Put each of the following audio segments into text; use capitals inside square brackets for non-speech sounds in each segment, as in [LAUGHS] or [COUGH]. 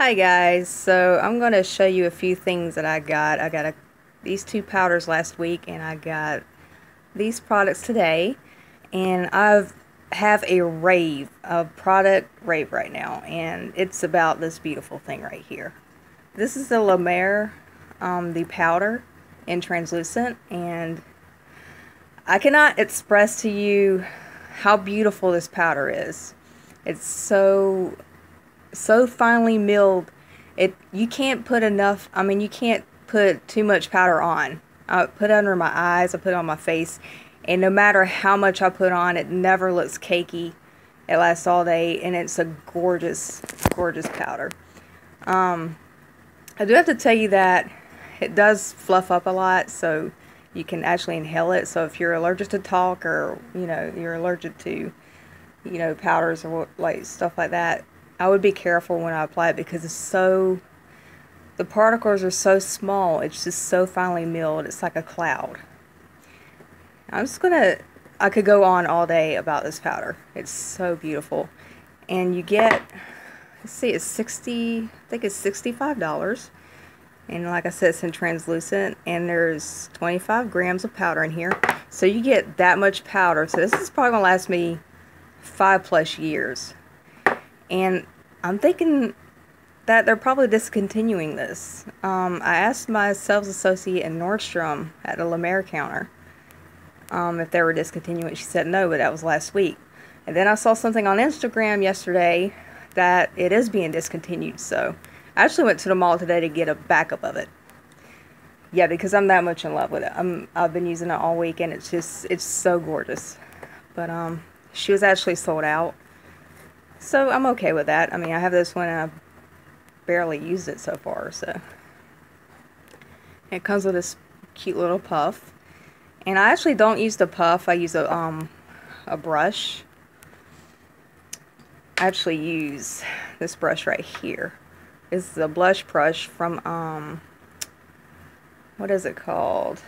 Hi guys, so I'm going to show you a few things that I got. I got a, these two powders last week and I got these products today and I have a rave, a product rave right now and it's about this beautiful thing right here. This is the La Mer, um, the powder in translucent and I cannot express to you how beautiful this powder is. It's so so finely milled it you can't put enough I mean you can't put too much powder on. I put under my eyes I put it on my face and no matter how much I put on it never looks cakey. It lasts all day and it's a gorgeous gorgeous powder. Um, I do have to tell you that it does fluff up a lot so you can actually inhale it. So if you're allergic to talc or you know you're allergic to you know powders or like stuff like that I would be careful when I apply it because it's so, the particles are so small. It's just so finely milled. It's like a cloud. I'm just going to, I could go on all day about this powder. It's so beautiful. And you get, let's see, it's 60, I think it's $65. And like I said, it's in translucent. And there's 25 grams of powder in here. So you get that much powder. So this is probably going to last me five plus years. And I'm thinking that they're probably discontinuing this. Um, I asked my sales associate in Nordstrom at the Mer counter um, if they were discontinuing. She said no, but that was last week. And then I saw something on Instagram yesterday that it is being discontinued. So I actually went to the mall today to get a backup of it. Yeah, because I'm that much in love with it. I'm I've been using it all week and it's just it's so gorgeous. But um, she was actually sold out. So I'm okay with that. I mean, I have this one and I've barely used it so far, so. It comes with this cute little puff. And I actually don't use the puff, I use a, um, a brush. I actually use this brush right here. This is a blush brush from, um, what is it called?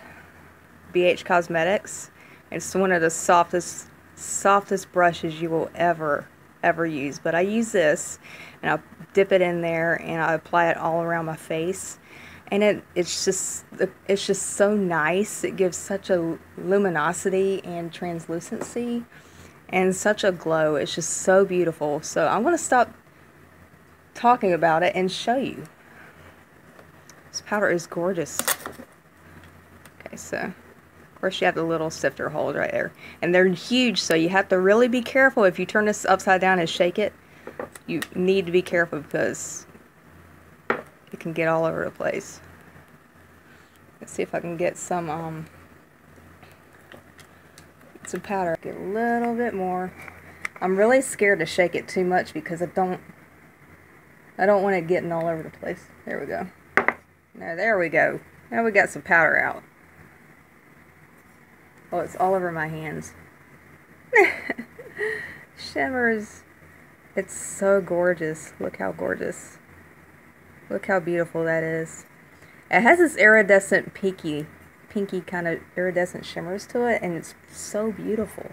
BH Cosmetics. It's one of the softest, softest brushes you will ever ever use, but I use this and I'll dip it in there and I apply it all around my face. And it, it's just it's just so nice. It gives such a luminosity and translucency and such a glow. It's just so beautiful. So I'm going to stop talking about it and show you. This powder is gorgeous. Okay, so course, you have the little sifter holes right there. And they're huge, so you have to really be careful. If you turn this upside down and shake it, you need to be careful because it can get all over the place. Let's see if I can get some, um, some powder. Get a little bit more. I'm really scared to shake it too much because I don't, I don't want it getting all over the place. There we go. Now, there we go. Now we got some powder out. Oh, it's all over my hands. [LAUGHS] Shimmers. It's so gorgeous. Look how gorgeous. Look how beautiful that is. It has this iridescent pinky, pinky kind of iridescent shimmers to it, and it's so beautiful.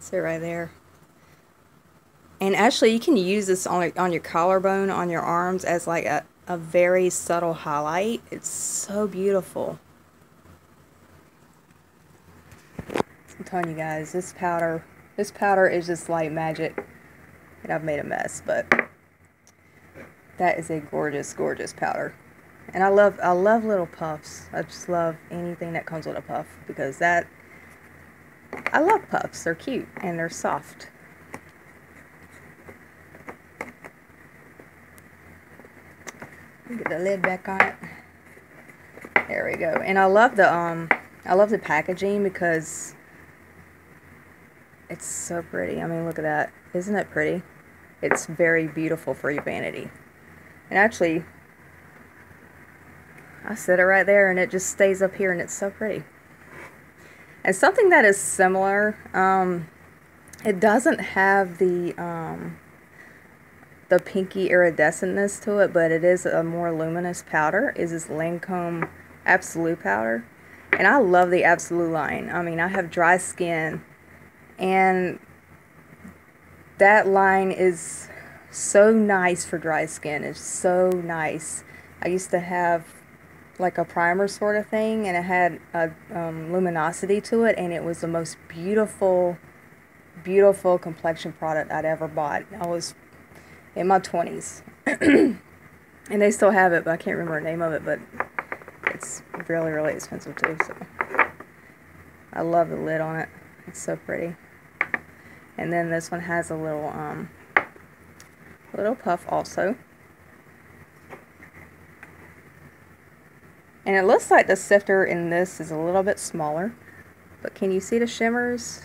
See right there. And actually, you can use this on, on your collarbone, on your arms, as like a, a very subtle highlight. It's so beautiful. I'm telling you guys, this powder, this powder is just like magic. And I've made a mess, but that is a gorgeous, gorgeous powder. And I love, I love little puffs. I just love anything that comes with a puff because that, I love puffs. They're cute and they're soft. Get the lid back on it. There we go. And I love the um I love the packaging because it's so pretty. I mean, look at that. Isn't it pretty? It's very beautiful for your vanity. And actually, I set it right there and it just stays up here and it's so pretty. And something that is similar, um, it doesn't have the um, the pinky iridescentness to it, but it is a more luminous powder, is this Lancome Absolute powder. And I love the Absolute line. I mean, I have dry skin, and that line is so nice for dry skin. It's so nice. I used to have like a primer sort of thing, and it had a um, luminosity to it, and it was the most beautiful, beautiful complexion product I'd ever bought. I was in my 20s. [CLEARS THROAT] and they still have it, but I can't remember the name of it, but it's really, really expensive too, so I love the lid on it. It's so pretty. And then this one has a little, um, little puff also. And it looks like the sifter in this is a little bit smaller. But can you see the shimmers?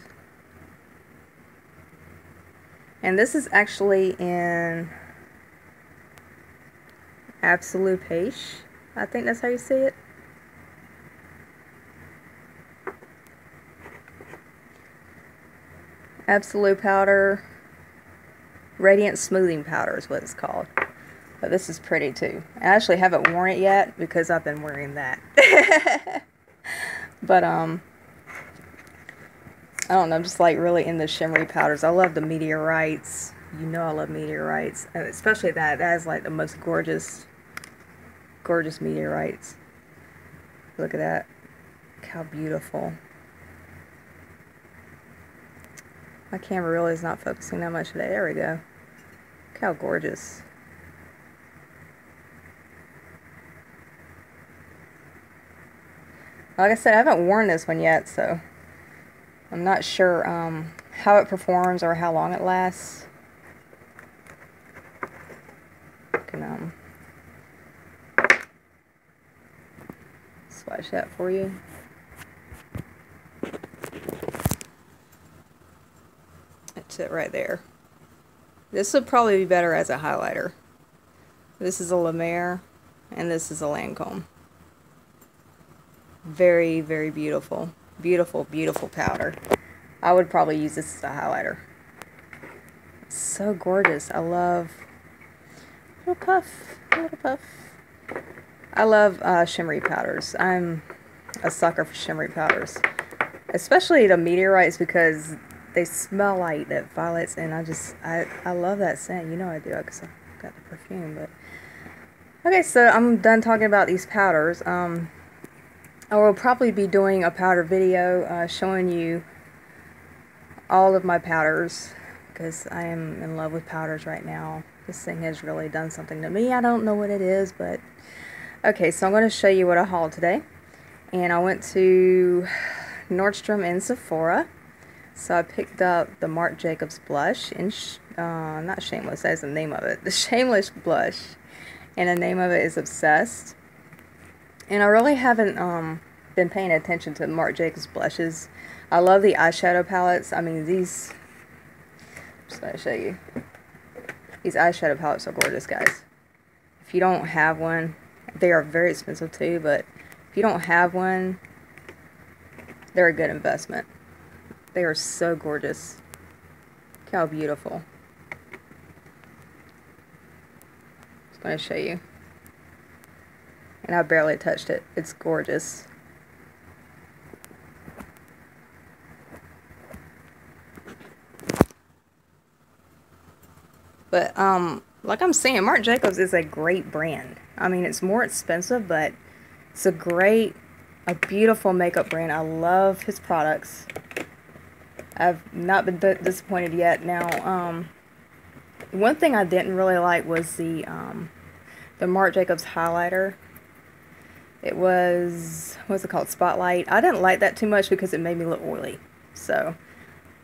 And this is actually in Absolute Page. I think that's how you say it. Absolute Powder. Radiant Smoothing Powder is what it's called. But this is pretty too. I actually haven't worn it yet because I've been wearing that. [LAUGHS] but, um, I don't know, I'm just like really in the shimmery powders. I love the meteorites. You know I love meteorites. Especially that. That is like the most gorgeous, gorgeous meteorites. Look at that. Look how beautiful. My camera really is not focusing that much today. There we go. Look how gorgeous. Like I said, I haven't worn this one yet, so I'm not sure um, how it performs or how long it lasts. Can um, swatch that for you. That's it right there. This would probably be better as a highlighter. This is a La Mer, and this is a Lancome. Very, very beautiful. Beautiful, beautiful powder. I would probably use this as a highlighter. so gorgeous. I love... Little puff. Little puff. I love uh, shimmery powders. I'm a sucker for shimmery powders. Especially the meteorites because they smell like that violets and I just, I, I love that scent. You know I do because I got the perfume. But Okay, so I'm done talking about these powders. Um, I will probably be doing a powder video uh, showing you all of my powders because I am in love with powders right now. This thing has really done something to me. I don't know what it is, but okay, so I'm going to show you what I hauled today. And I went to Nordstrom and Sephora. So I picked up the Marc Jacobs blush in uh, not Shameless, that's the name of it. [LAUGHS] The Shameless blush. And the name of it is Obsessed. And I really haven't um, been paying attention to Marc Jacobs blushes. I love the eyeshadow palettes. I mean, these... I'm just going to show you. These eyeshadow palettes are gorgeous, guys. If you don't have one, they are very expensive too, but if you don't have one, they're a good investment. They are so gorgeous. Look how beautiful. I'm going to show you and I barely touched it. It's gorgeous. But, um, like I'm saying, Marc Jacobs is a great brand. I mean, it's more expensive, but it's a great, a beautiful makeup brand. I love his products. I've not been disappointed yet. Now, um, one thing I didn't really like was the, um, the Marc Jacobs highlighter. It was, what's it called, Spotlight. I didn't like that too much because it made me look oily. So,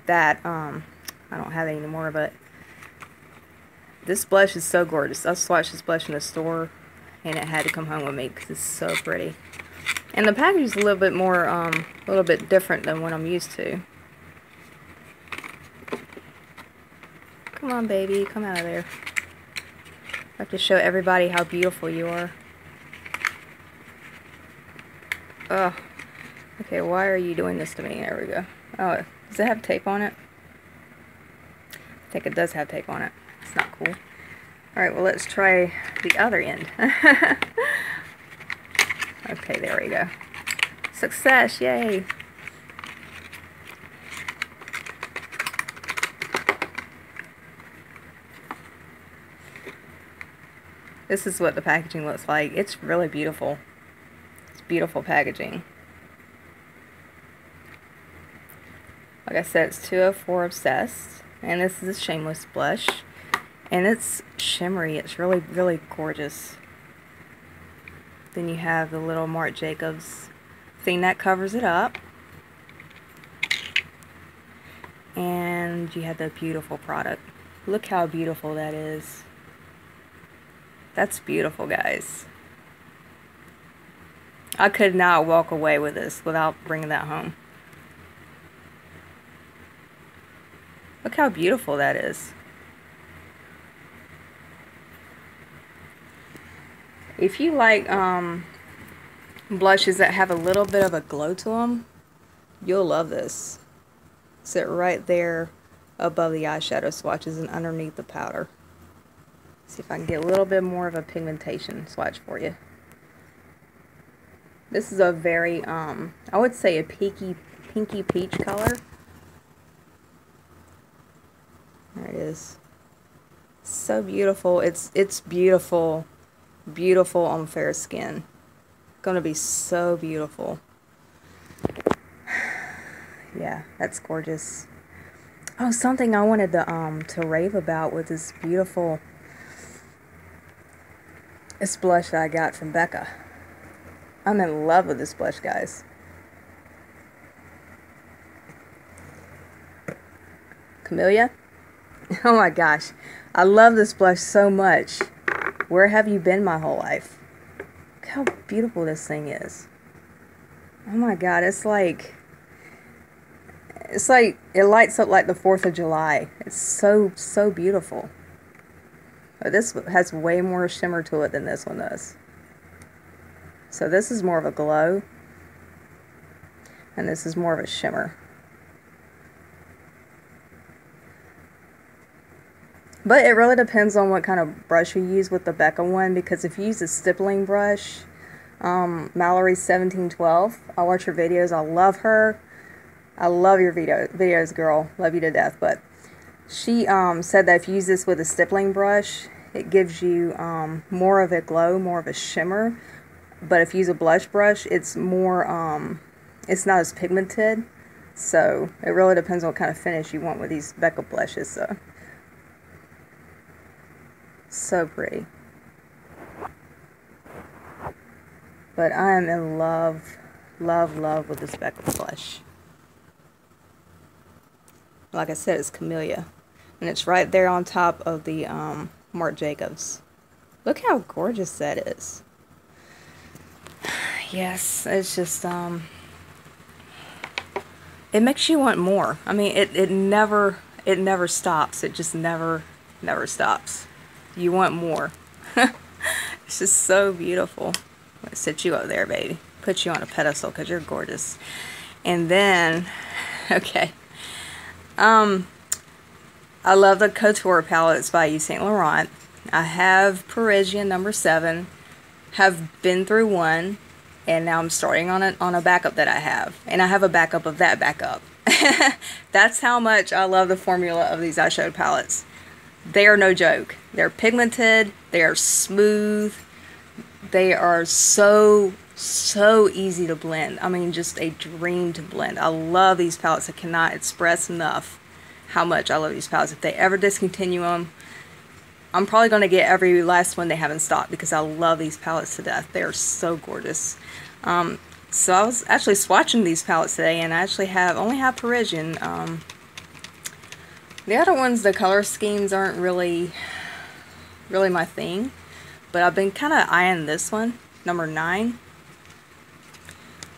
that, um, I don't have any more of it. This blush is so gorgeous. I swatched this blush in the store, and it had to come home with me because it's so pretty. And the package is a little bit more, um, a little bit different than what I'm used to. Come on, baby. Come out of there. I have to show everybody how beautiful you are. Oh. Okay, why are you doing this to me? There we go. Oh, does it have tape on it? I think it does have tape on it. It's not cool. Alright, well let's try the other end. [LAUGHS] okay, there we go. Success, yay. This is what the packaging looks like. It's really beautiful. Beautiful packaging. Like I said, it's 204 Obsessed. And this is a Shameless blush. And it's shimmery. It's really, really gorgeous. Then you have the little Marc Jacobs thing that covers it up. And you have the beautiful product. Look how beautiful that is. That's beautiful, guys. I could not walk away with this without bringing that home. Look how beautiful that is. If you like um, blushes that have a little bit of a glow to them, you'll love this. Sit right there above the eyeshadow swatches and underneath the powder. See if I can get a little bit more of a pigmentation swatch for you. This is a very, um, I would say a pinky, pinky peach color. There it is. So beautiful. It's it's beautiful, beautiful on fair skin. Gonna be so beautiful. [SIGHS] yeah, that's gorgeous. Oh, something I wanted to um to rave about with this beautiful this blush that I got from Becca. I'm in love with this blush, guys. Camellia? [LAUGHS] Oh my gosh. I love this blush so much. Where have you been my whole life? Look how beautiful this thing is. Oh my god, it's like it's like it lights up like the 4th of July. It's so so beautiful. This has way more shimmer to it than this one does. So this is more of a glow. And this is more of a shimmer. But it really depends on what kind of brush you use with the Becca one because if you use a stippling brush, um, Mallory 1712, I watch her videos. I love her. I love your video, videos, girl. Love you to death. But she um, said that if you use this with a stippling brush, it gives you um, more of a glow, more of a shimmer. But if you use a blush brush, it's more, um, it's not as pigmented. So it really depends on what kind of finish you want with these Becca blushes. So. So pretty. But I am in love, love, love with this Becca blush. Like I said, it's Camellia. And it's right there on top of the um, Marc Jacobs. Look how gorgeous that is. [SIGHS] Yes, it's just, um, it makes you want more. I mean, it, it never, it never stops. It just never, never stops you want more. [LAUGHS] it's just so beautiful. Let's sit you up there, baby. Put you on a pedestal because you're gorgeous. And then, [LAUGHS] okay. Um, I love the Couture palettes by Yves Saint Laurent. I have Parisian number seven. Have been through one, and now I'm starting on a on a backup that I have, and I have a backup of that backup. [LAUGHS] That's how much I love the formula of these eyeshadow palettes. They are no joke. They're pigmented, they are smooth, they are so, so easy to blend. I mean, just a dream to blend. I love these palettes. I cannot express enough how much I love these palettes. If they ever discontinue them, I'm probably going to get every last one they have in stock because I love these palettes to death. They are so gorgeous. Um, so I was actually swatching these palettes today and I actually have only have Parisian. Um, the other ones, the color schemes aren't really, really my thing. But I've been kind of eyeing this one, number 9.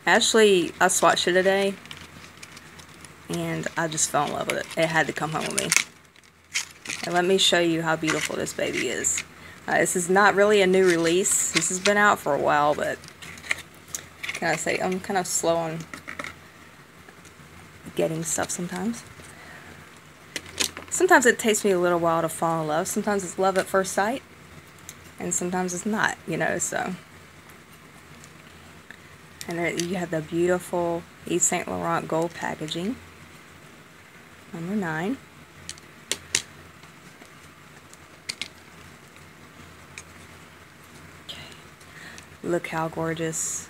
Actually, I swatched it today. And I just fell in love with it. It had to come home with me. And let me show you how beautiful this baby is. Uh, this is not really a new release. This has been out for a while, but can I say I'm kind of slow on getting stuff sometimes sometimes it takes me a little while to fall in love. Sometimes it's love at first sight, and sometimes it's not, you know, so. And there you have the beautiful Yves Saint Laurent gold packaging. Number nine. Look how gorgeous.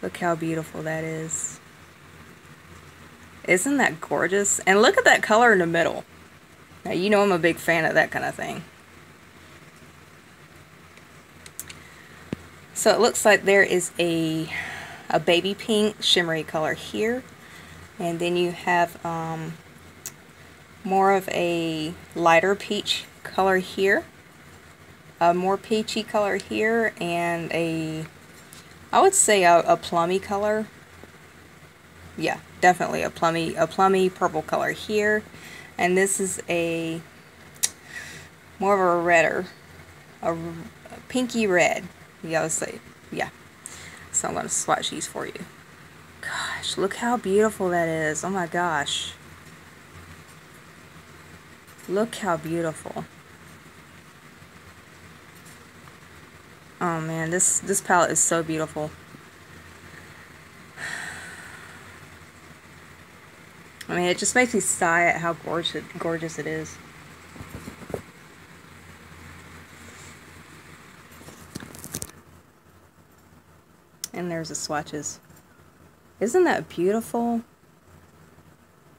Look how beautiful that is. Isn't that gorgeous? And look at that color in the middle. Now, you know I'm a big fan of that kind of thing. So it looks like there is a, a baby pink shimmery color here. And then you have um, more of a lighter peach color here. A more peachy color here and a, I would say a, a plummy color. Yeah, definitely a plummy, a plummy purple color here. And this is a more of a redder, a, a pinky red. Yeah, let's say, yeah. So I'm going to swatch these for you. Gosh, look how beautiful that is. Oh my gosh. Look how beautiful. Oh man, this, this palette is so beautiful. I mean, it just makes me sigh at how gorgeous, gorgeous it is. And there's the swatches. Isn't that beautiful?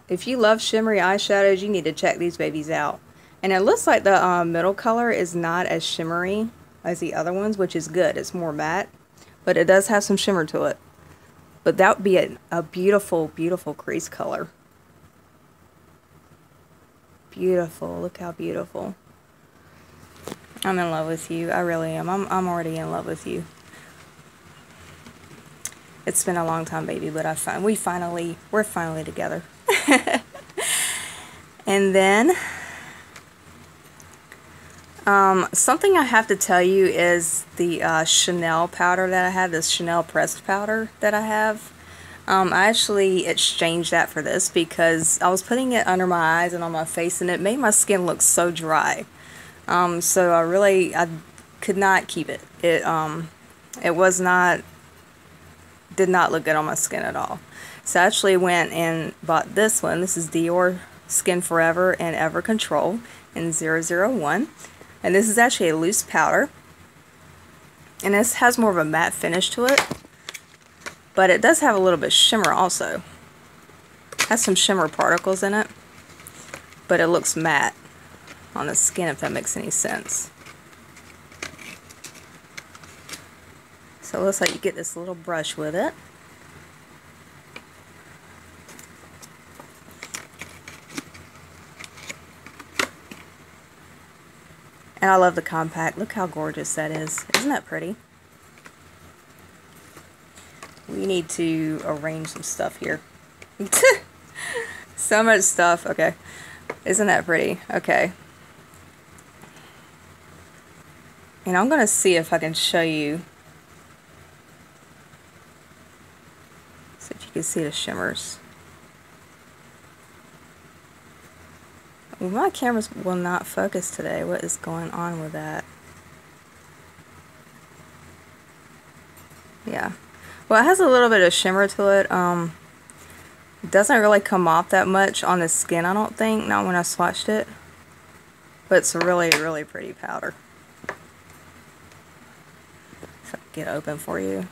If you love shimmery eyeshadows, you need to check these babies out. And it looks like the uh, middle color is not as shimmery as the other ones, which is good. It's more matte, but it does have some shimmer to it. But that would be a, a beautiful, beautiful crease color. Beautiful. Look how beautiful. I'm in love with you. I really am. I'm, I'm already in love with you. It's been a long time, baby, but I find we finally we're finally together. [LAUGHS] and then um, something I have to tell you is the uh, Chanel powder that I have, this Chanel pressed powder that I have. Um, I actually exchanged that for this because I was putting it under my eyes and on my face and it made my skin look so dry. Um, so I really, I could not keep it. It, um, it was not did not look good on my skin at all. So I actually went and bought this one. This is Dior Skin Forever and Ever Control in 001. And this is actually a loose powder. And this has more of a matte finish to it. But it does have a little bit of shimmer also. Has some shimmer particles in it. But it looks matte on the skin if that makes any sense. So it looks like you get this little brush with it. And I love the compact. Look how gorgeous that is. Isn't that pretty? We need to arrange some stuff here. [LAUGHS] so much stuff. Okay. Isn't that pretty? Okay. And I'm going to see if I can show you so that you can see the shimmers. My cameras will not focus today. What is going on with that? Yeah. Well, it has a little bit of shimmer to it. Um, it doesn't really come off that much on the skin, I don't think. Not when I swatched it. But it's a really, really pretty powder. If I get open for you.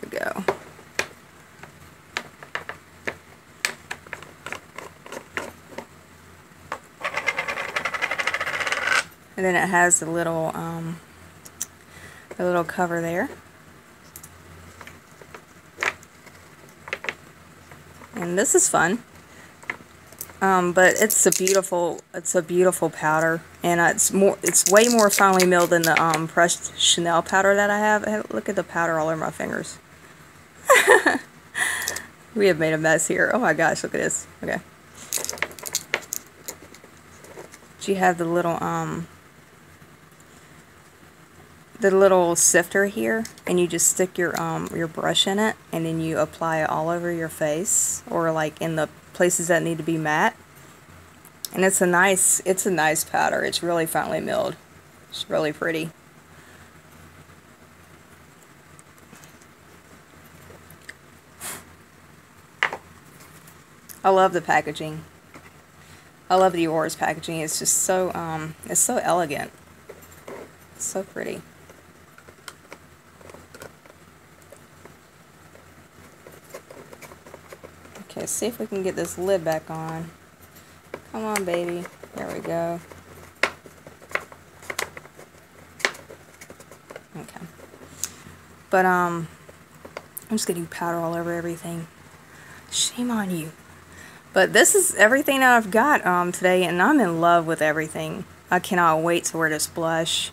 There we go. And then it has a little, um, a little cover there. And this is fun. Um, but it's a beautiful, it's a beautiful powder, and uh, it's more, it's way more finely milled than the um, pressed Chanel powder that I have. Look at the powder all over my fingers. [LAUGHS] we have made a mess here. Oh my gosh, look at this. Okay. You have the little um, the little sifter here and you just stick your um, your brush in it and then you apply it all over your face or like in the places that need to be matte. And it's a nice it's a nice powder. It's really finely milled. It's really pretty. I love the packaging. I love Dior's packaging. It's just so um, it's so elegant. It's so pretty. See if we can get this lid back on. Come on, baby. There we go. Okay. But, um, I'm just getting powder all over everything. Shame on you. But this is everything that I've got um, today, and I'm in love with everything. I cannot wait to wear this blush.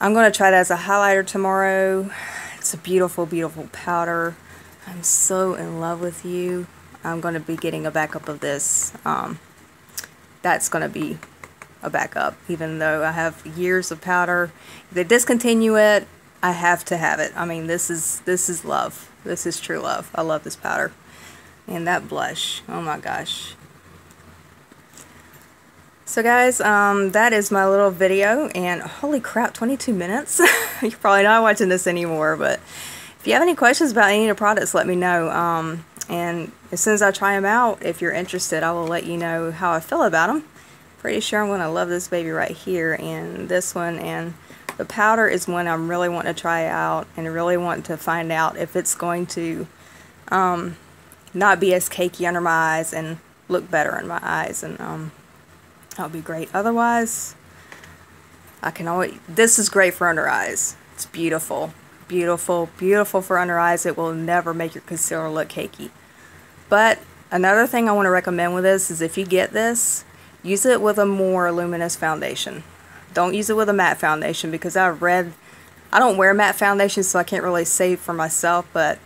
I'm going to try that as a highlighter tomorrow. It's a beautiful, beautiful powder. I'm so in love with you. I'm going to be getting a backup of this. Um, that's going to be a backup, even though I have years of powder. If they discontinue it, I have to have it. I mean, this is this is love. This is true love. I love this powder. And that blush. Oh my gosh. So guys, um, that is my little video, and holy crap, 22 minutes? [LAUGHS] You're probably not watching this anymore, but if you have any questions about any of the products, let me know. Um, and as soon as I try them out, if you're interested, I will let you know how I feel about them. Pretty sure I'm going to love this baby right here, and this one, and the powder is one I'm really wanting to try out, and really want to find out if it's going to um, not be as cakey under my eyes and look better in my eyes, and um, that would be great. Otherwise, I can always, this is great for under eyes. It's beautiful, beautiful, beautiful for under eyes. It will never make your concealer look cakey. But another thing I want to recommend with this is if you get this, use it with a more luminous foundation. Don't use it with a matte foundation because I've read, I don't wear matte foundation so I can't really say for myself, but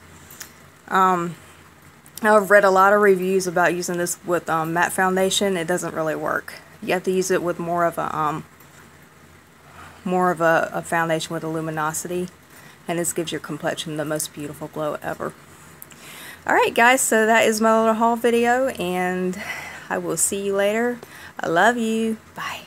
um, I've read a lot of reviews about using this with um, matte foundation. It doesn't really work. You have to use it with more of a um, more of a, a foundation with a luminosity, and this gives your complexion the most beautiful glow ever. Alright guys, so that is my little haul video, and I will see you later. I love you. Bye.